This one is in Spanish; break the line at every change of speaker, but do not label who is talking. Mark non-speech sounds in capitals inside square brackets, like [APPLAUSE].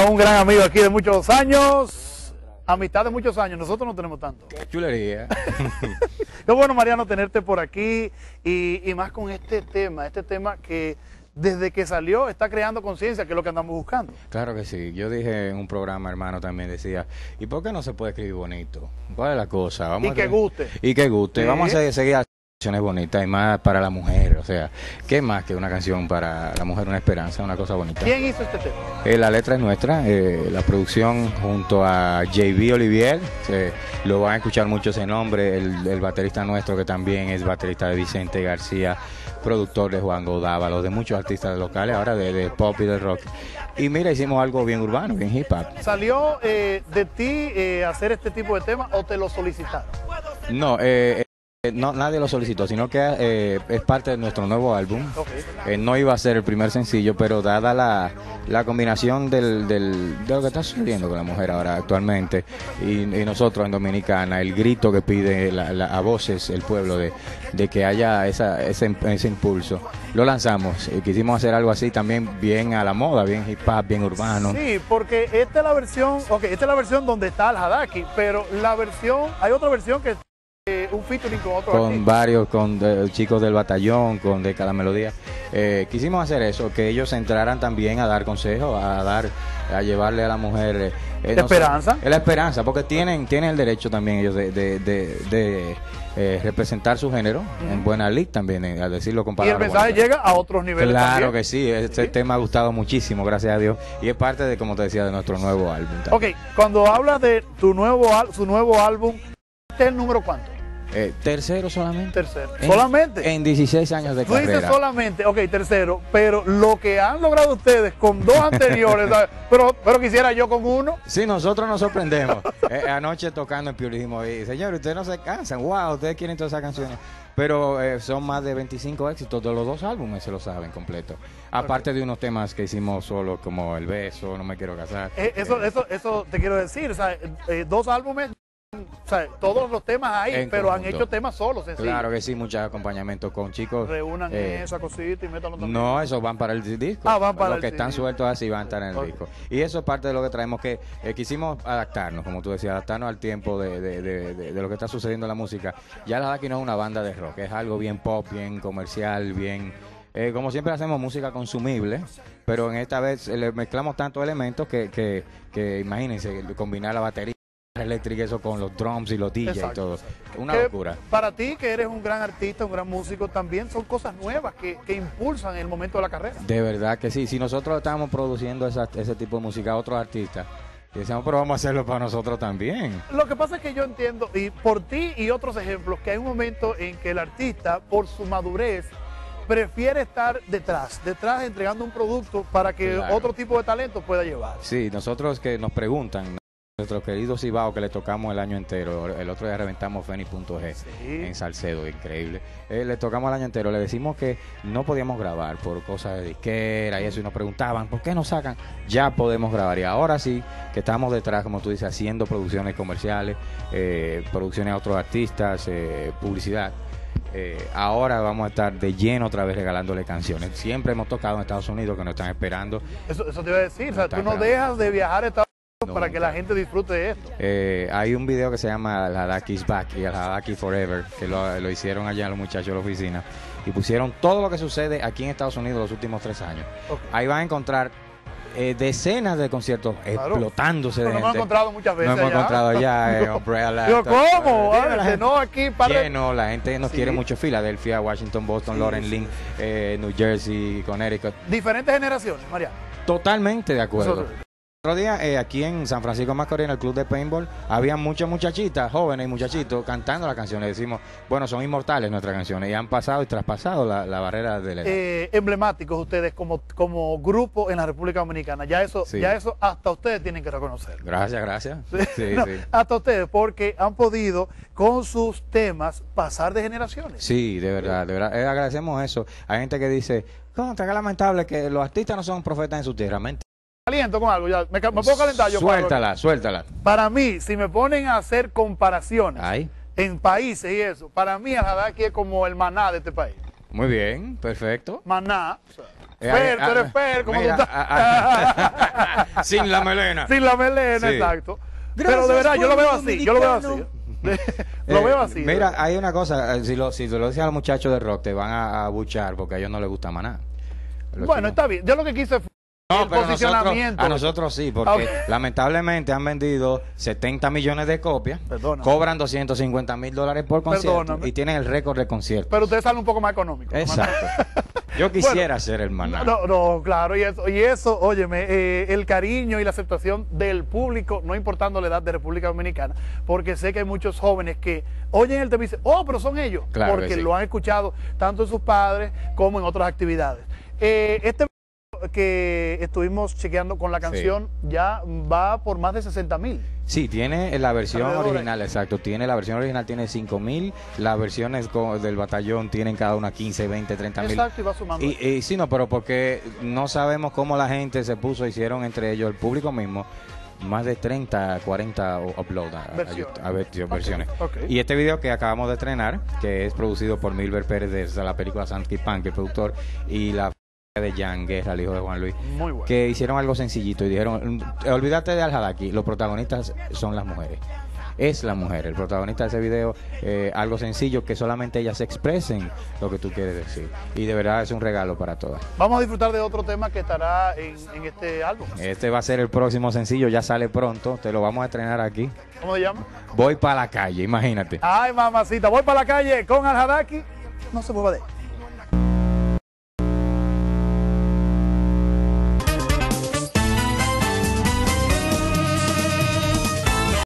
a un gran amigo aquí de muchos años, amistad de muchos años, nosotros no tenemos tanto.
Qué chulería. [LAUGHS]
Qué bueno, Mariano, tenerte por aquí y, y más con este tema, este tema que desde que salió está creando conciencia, que es lo que andamos buscando.
Claro que sí. Yo dije en un programa, hermano, también decía, ¿y por qué no se puede escribir bonito? ¿Cuál es la cosa? Vamos
Y
a
que guste.
Y que guste. Vamos a seguir, canciones bonitas y más para la mujer. O sea, ¿qué más que una canción para la mujer, una esperanza, una cosa bonita?
¿Quién hizo este tema?
Eh, la letra es nuestra, eh, la producción junto a JB Olivier, se- lo van a escuchar mucho ese nombre, el, el baterista nuestro que también es baterista de Vicente García, productor de Juan Godávalos, de muchos artistas locales, ahora de, de pop y de rock. Y mira, hicimos algo bien urbano, bien hip hop.
¿Salió eh, de ti eh, hacer este tipo de temas o te lo solicitaron?
No, eh, eh, no, nadie lo solicitó, sino que eh, es parte de nuestro nuevo álbum. Eh, no iba a ser el primer sencillo, pero dada la, la combinación del, del- de lo que está sucediendo con la mujer ahora actualmente y, y nosotros en Dominicana, el grito que pide la- la- a voces el pueblo de, de que haya esa, ese, ese impulso, lo lanzamos. Eh, quisimos hacer algo así también bien a la moda, bien hip hop, bien urbano.
Sí, porque esta es la versión, ok, esta es la versión donde está el Hadaki, pero la versión, hay otra versión que eh, un featuring con otro
con varios, con eh, chicos del batallón, con de cada melodía. Eh, quisimos hacer eso, que ellos entraran también a dar consejos, a dar, a llevarle a la mujer eh, eh, sé,
Esperanza.
es la esperanza, porque tienen, tienen el derecho también ellos de, de, de- de, eh, representar su género en buena lid también, eh, a decirlo con
Y el mensaje
bonitas.
llega a otros niveles
Claro
también.
que sí, este tema ha gustado muchísimo, gracias a Dios, y es parte de, como te decía, de nuestro nuevo álbum. también.
Ok, cuando hablas de tu nuevo, al- su nuevo álbum, ¿este es el número cuánto?
Eh, tercero solamente.
Tercero.
En-
solamente.
En 16 años de
Tú dices
carrera.
solamente, ok, tercero, pero lo que han logrado ustedes con dos anteriores, [LAUGHS] pero, pero quisiera yo con uno.
Sí, nosotros nos sorprendemos. Eh, anoche tocando Pure dijimos, "Oye, señor, ustedes no se cansan, wow, ustedes quieren todas esas canciones. Pero eh, son más de 25 éxitos de los dos álbumes, se lo saben completo. Aparte de unos temas que hicimos solo, como El Beso, No Me Quiero Casar.
Eso, eso, eso te quiero decir, o sea, dos álbumes, o sea, todos los temas ahí,
En
pero han hecho temas solos, sencillos.
Claro que sí, muchos acompañamientos con chicos.
Reúnan
eh,
esa cosita y métanlo también.
No, esos van para el disco.
Ah, van para
Los
el
que están sueltos así van a estar en el disco. Y eso es parte de lo que traemos, que eh, quisimos adaptarnos, como tú decías, adaptarnos al tiempo de, de- de- de- de lo que está sucediendo en la música. Ya la Daki no es una banda de rock, es algo bien pop, bien comercial, bien... eh, como siempre hacemos música consumible, pero en esta vez le mezclamos tantos elementos que, que, que imagínense, combinar la batería eléctrica, eso con los drums y los DJs y todo. Una
Que
locura.
Para ti, que eres un gran artista, un gran músico, también son cosas nuevas que, que impulsan el momento de la carrera.
De verdad que sí. Si nosotros estábamos produciendo esa- ese tipo de música a otros artistas, decíamos, pero vamos a hacerlo para nosotros también.
Lo que pasa es que yo entiendo, y por ti y otros ejemplos, que hay un momento en que el artista, por su madurez, prefiere estar detrás, detrás entregando un producto para que
Claro.
otro tipo de talento pueda llevar.
Sí, nosotros que nos preguntan, nuestros queridos Cibao que le tocamos el año entero, el otro día reventamos Feni.g en Salcedo, increíble. Eh, le tocamos el año entero, le decimos que no podíamos grabar por cosas de disquera y eso, y nos preguntaban, ¿por qué no sacan? Ya podemos grabar, y ahora sí, que estamos detrás, como tú dices, haciendo producciones comerciales, eh, producciones a otros artistas, eh, publicidad. Eh, ahora vamos a estar de lleno otra vez regalándole canciones. Siempre hemos tocado en Estados Unidos que nos están esperando.
Eso, eso te iba a decir, o sea, tú no dejas de viajar a Estados Unidos
No,
para que la gente disfrute de esto.
Eh, hay un video que se llama El Hadaki's Back y El Hadaki Forever, que lo, lo hicieron allá los muchachos de la oficina y pusieron todo lo que sucede aquí en Estados Unidos los últimos tres años. Ahí van a encontrar eh, decenas de conciertos
Claro.
explotándose
Pero
de
no hemos
gente.
encontrado muchas veces
No hemos
allá.
encontrado allá eh, [LAUGHS] Umbrella. Todo-
¿cómo?
La gente-
no, aquí para...
Lleno, la gente nos
Sí.
quiere mucho. Filadelfia, Washington, Boston,
Sí.
Lynn, eh, New Jersey, Connecticut.
Diferentes generaciones, Mariano.
Totalmente de acuerdo. Otro día, eh, aquí en San Francisco de Macorís, en el club de paintball, había muchas muchachitas, jóvenes y muchachitos, cantando las canciones. Decimos, bueno, son inmortales nuestras canciones y han pasado y traspasado la, la barrera de la edad.
eh, emblemáticos ustedes como, como grupo en la República Dominicana. Ya eso,
Sí.
ya eso hasta ustedes tienen que reconocer.
Gracias, gracias. [LAUGHS] Sí,
No,
sí.
Hasta ustedes, porque han podido con sus temas pasar de generaciones.
Sí, de verdad, de verdad. Eh, agradecemos eso. Hay gente que dice, contra, qué lamentable que los artistas no son profetas en su tierra. Mentira.
Caliento con algo, ya. Me, puedo calentar yo.
Suéltala, suéltala.
Para mí, si me ponen a hacer comparaciones en países y eso, para mí el Hadaki es como el maná de este país.
Muy bien, perfecto.
Maná, o sea,
Eh,
Fer, tú eres Fer, ¿cómo tú
mira,
estás?
ah, ah, [LAUGHS] sin la melena.
Sin la melena,
Sí.
exacto.
Gracias,
Pero de verdad, yo lo veo así, yo lo veo así.
dominicano. [LAUGHS]
lo
Eh,
veo así.
Mira, hay una cosa, eh, si lo, si te lo dices a los muchachos de rock, te van a, a buchar porque a ellos no les gusta maná. Los
Bueno, está bien. Yo lo que quise fue
No,
el
pero
posicionamiento.
Nosotros, a nosotros sí, porque lamentablemente han vendido 70 millones de copias,
Perdóname.
cobran 250 mil dólares por concierto
Perdóname.
y tienen el récord de conciertos.
Pero ustedes salen un poco más económicos.
Exacto. [LAUGHS] Yo quisiera ser el maná.
No, no, claro, y eso, y eso óyeme, eh, el cariño y la aceptación del público, no importando la edad de República Dominicana, porque sé que hay muchos jóvenes que oyen el tema y dicen, oh, pero son ellos,
Claro que
porque
sí.
lo han escuchado tanto en sus padres como en otras actividades. Eh, este que estuvimos chequeando con la canción ya va por más de 60 mil.
Sí, tiene la versión
Alrededor
original, exacto. Tiene la versión original tiene 5000, las versiones co- del batallón tienen cada una 15, 20, 30 mil.
Exacto, y va sumando.
Y, y sí, no, pero porque no sabemos cómo la gente se puso, hicieron entre ellos, el público mismo, más de 30, 40 o- upload a, a
Versiones.
A. Y este video que acabamos de estrenar, que es producido por Milber Pérez de la película Sanky Punk, el productor, y la de Jan Guerra, el hijo de Juan Luis,
Muy bueno.
que hicieron algo sencillito y dijeron, "Mm, olvídate de Al-Hadaki, los protagonistas son las mujeres. Es la mujer, el protagonista de ese video, eh, algo sencillo, que solamente ellas expresen lo que tú quieres decir. Y de verdad es un regalo para todas.
Vamos a disfrutar de otro tema que estará en, en este álbum.
Este va a ser el próximo sencillo, ya sale pronto, te lo vamos a estrenar aquí.
¿Cómo se llama?
Voy para la calle, imagínate.
Ay, mamacita, voy para la calle con Al Hadaki. No se mueva de.